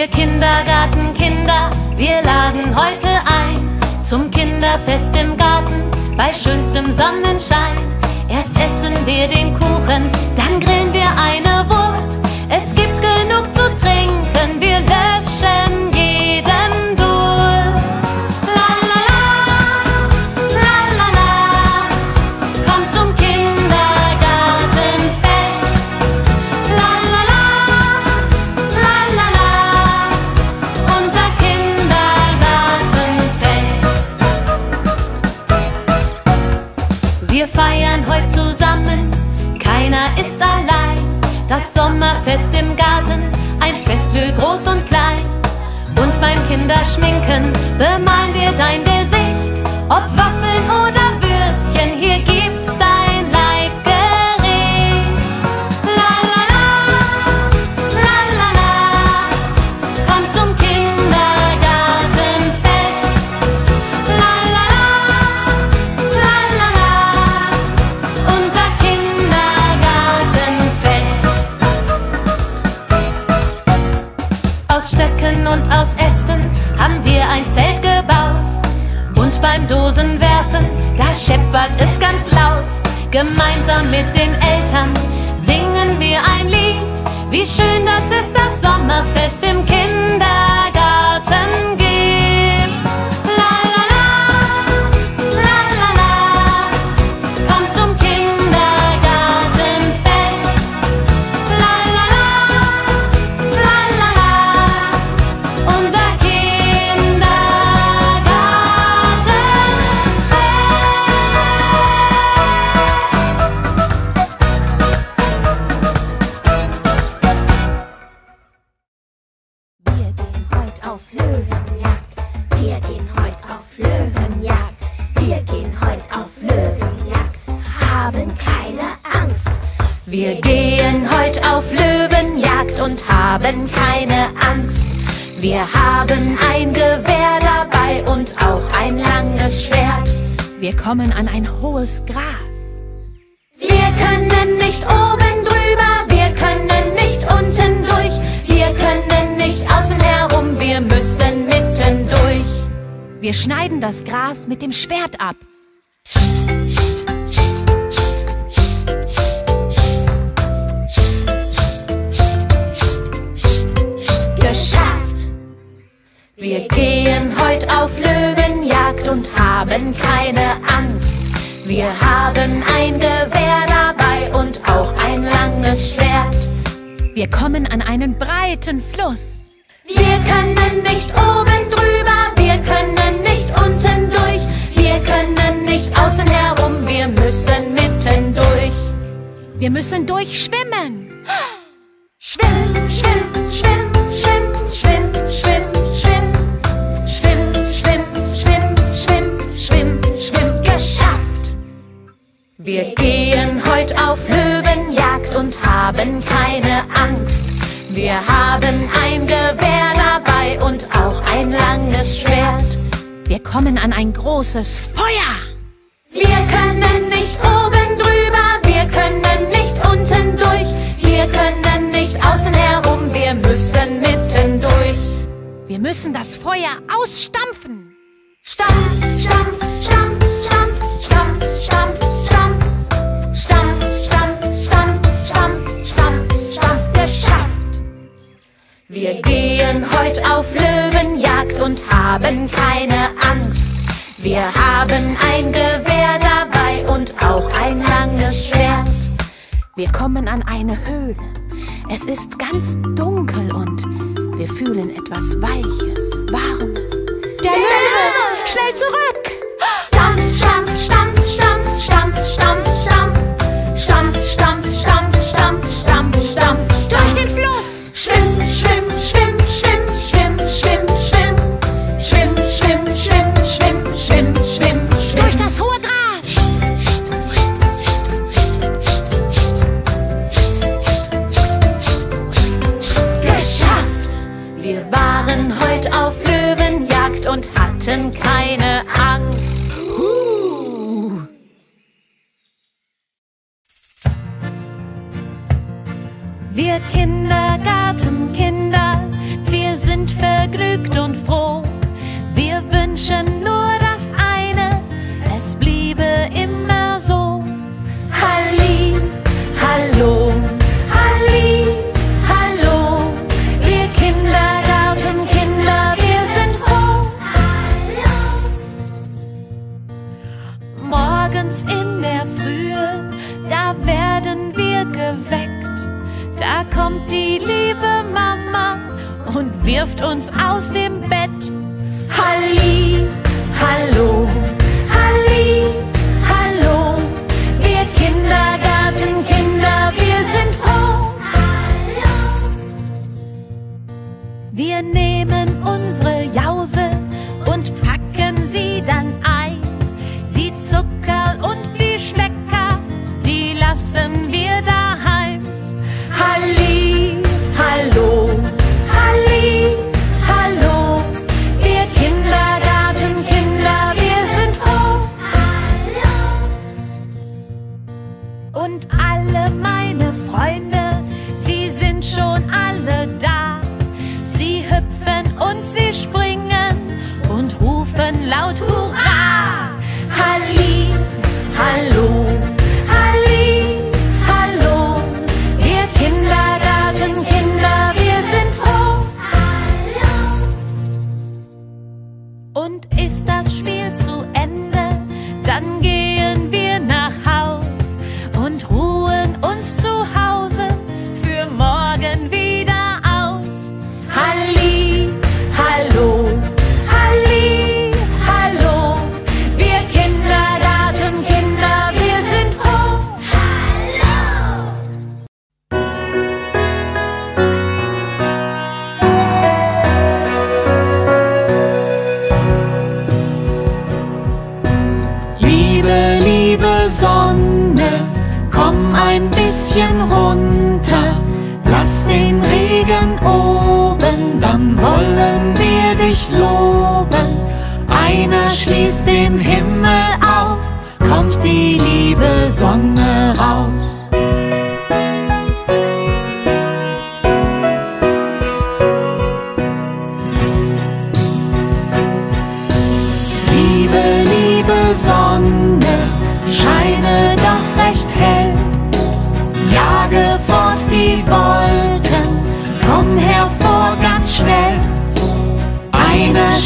Wir Kindergartenkinder, wir laden heute ein zum Kinderfest im Garten bei schönstem Sonnenschein. Erst essen wir den Kuchen, dann grillen wir eine Wurst. Es gibt genug zu trinken, wir löschen feiern heute zusammen, keiner ist allein. Das Sommerfest im Garten, ein Fest für Groß und Klein. Und beim Kinderschminken bemalen wir dein Gesicht. Ob Waffeln beim Dosenwerfen, da scheppert es ganz laut. Gemeinsam mit den Eltern gehen heute auf Löwenjagd und haben keine Angst. Wir haben ein Gewehr dabei und auch ein langes Schwert. Wir kommen an ein hohes Gras. Wir können nicht oben drüber, wir können nicht unten durch. Wir können nicht außen herum, wir müssen mitten durch. Wir schneiden das Gras mit dem Schwert ab. geschafft. Wir gehen heute auf Löwenjagd und haben keine Angst. Wir haben ein Gewehr dabei und auch ein langes Schwert. Wir kommen an einen breiten Fluss. Wir können nicht oben drüber, wir können nicht unten durch. Wir können nicht außen herum, wir müssen mitten durch. Wir müssen durchschwimmen. Schwimm, schwimm, Wir gehen heute auf Löwenjagd und haben keine Angst. Wir haben ein Gewehr dabei und auch ein langes Schwert. Wir kommen an ein großes Feuer. Wir können nicht oben drüber, wir können nicht unten durch, wir können nicht außen herum, wir müssen mitten durch. Wir müssen das Feuer ausstampfen. Stampf, stampf, Wir gehen heute auf Löwenjagd und haben keine Angst. Wir haben ein Gewehr dabei und auch ein langes Schwert. Wir kommen an eine Höhle. Es ist ganz dunkel und wir fühlen etwas Weiches, Warmes. Der Löwe! Schnell zurück! morgens in der Frühe, da werden wir geweckt. Da kommt die liebe Mama und wirft uns aus dem Bett. Halli, hallo.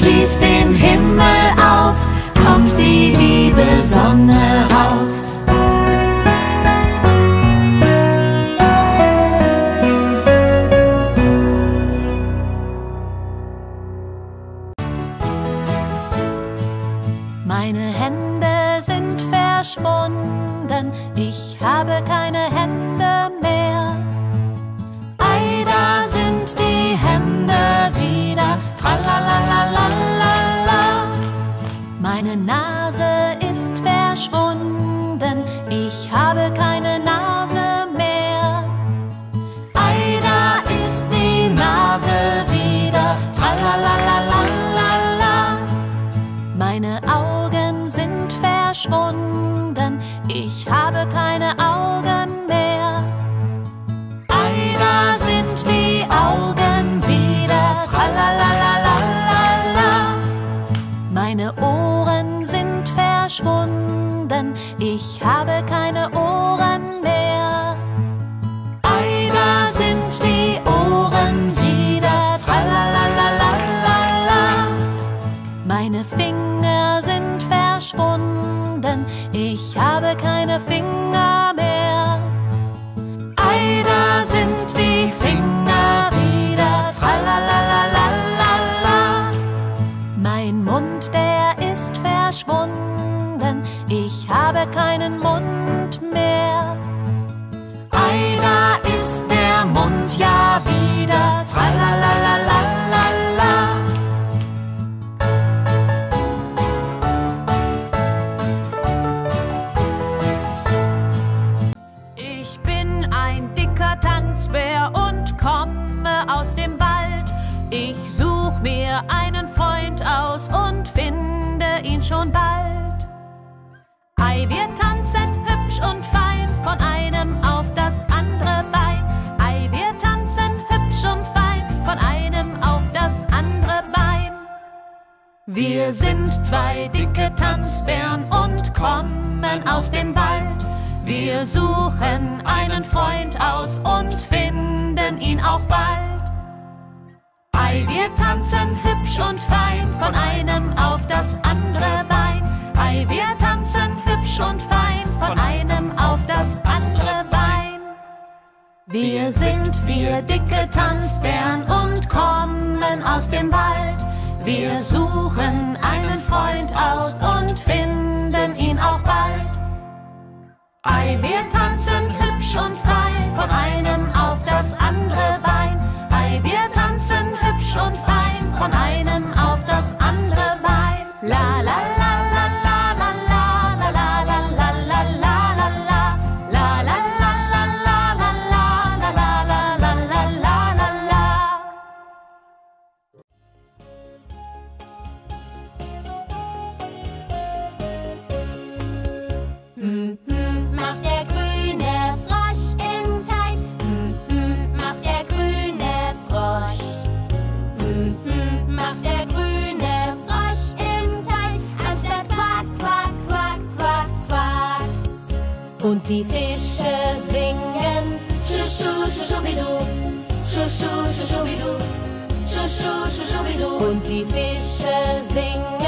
schließt den Himmel auf, kommt die liebe Sonne auf. Wir sind zwei dicke Tanzbären und kommen aus dem Wald. Wir suchen einen Freund aus und finden ihn auch bald. Ei, wir tanzen hübsch und fein von einem auf das andere Bein. Ei, wir tanzen hübsch und fein von einem auf das andere Bein. Wir sind vier dicke Tanzbären und kommen aus dem Wald. Wir suchen einen Freund aus und finden ihn auch bald. Ei, wir tanzen hübsch und frei von einem Auge. Schuschubidum. Und die Fische singen.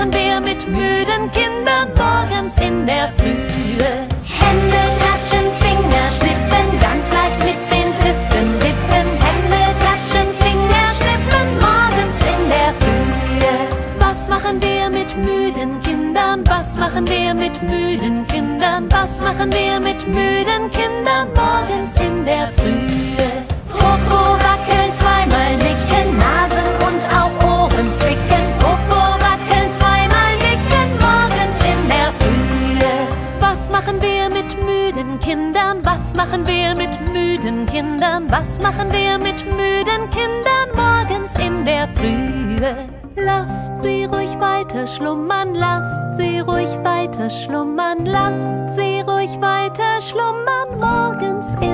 And be morgens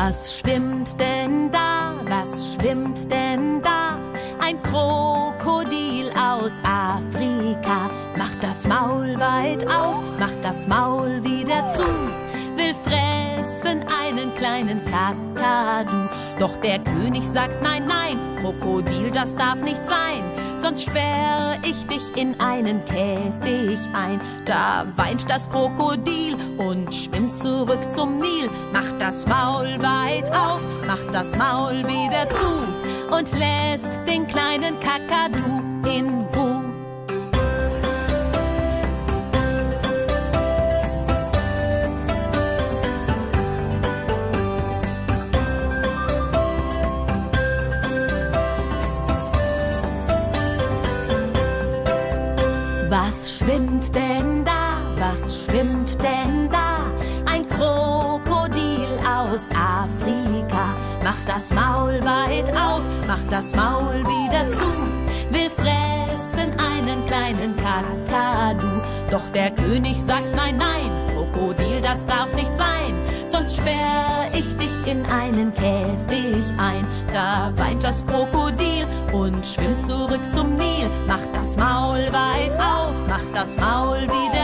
Was schwimmt denn da? Was schwimmt denn da? Ein Krokodil aus Afrika. Macht das Maul weit auf, macht das Maul wieder zu. Will fressen einen kleinen Kakadu. Doch der König sagt nein, nein, Krokodil, das darf nicht sein. Sonst sperr ich dich in einen Käfig ein. Da weint das Krokodil und schwimmt zurück zum Nil. Macht das Maul weit auf, macht das Maul wieder zu und lässt den kleinen Kakadu in das Maul wieder zu. Will fressen einen kleinen Kakadu. Doch der König sagt nein, nein, Krokodil, das darf nicht sein. Sonst sperr ich dich in einen Käfig ein. Da weint das Krokodil und schwimmt zurück zum Nil. Macht das Maul weit auf, macht das Maul wieder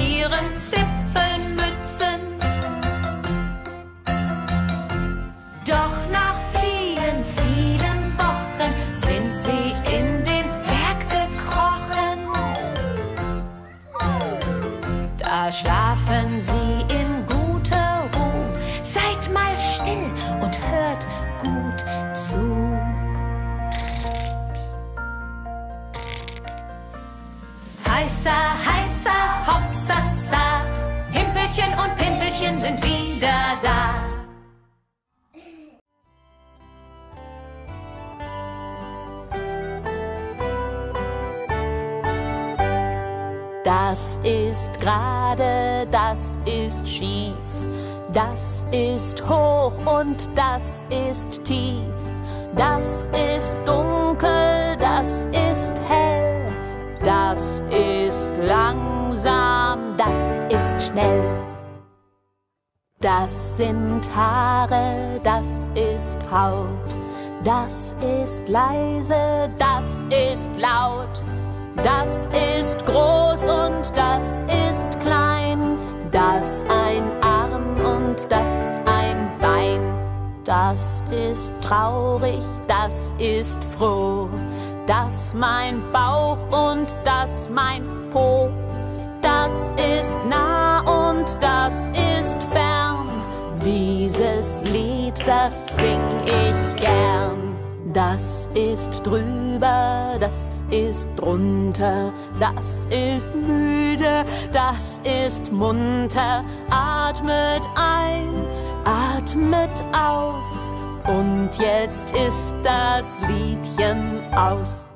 ihren Zipfelmützen. da. Das ist gerade, das ist schief, das ist hoch und das ist tief, das ist dunkel, das ist hell, das ist langsam, das ist schnell. Das sind Haare, das ist Haut. Das ist leise, das ist laut. Das ist groß und das ist klein. Das ein Arm und das ein Bein. Das ist traurig, das ist froh. Das mein Bauch und das mein Po. Das ist nah und das ist fern. Dieses Lied, das sing ich gern. Das ist drüber, das ist drunter, das ist müde, das ist munter. Atmet ein, atmet aus und jetzt ist das Liedchen aus.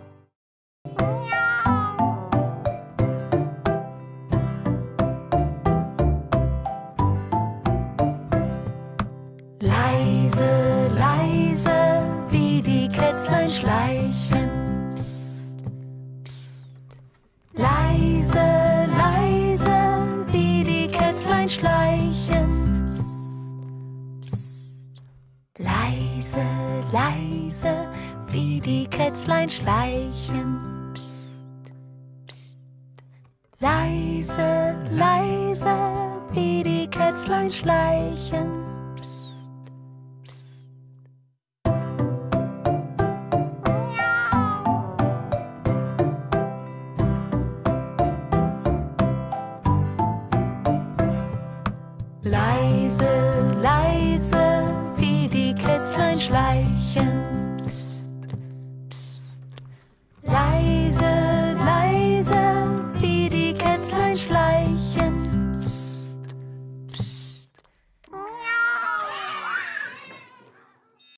Leise, leise, wie die Kätzlein schleichen. Psst, psst. Leise, leise, wie die Kätzlein schleichen.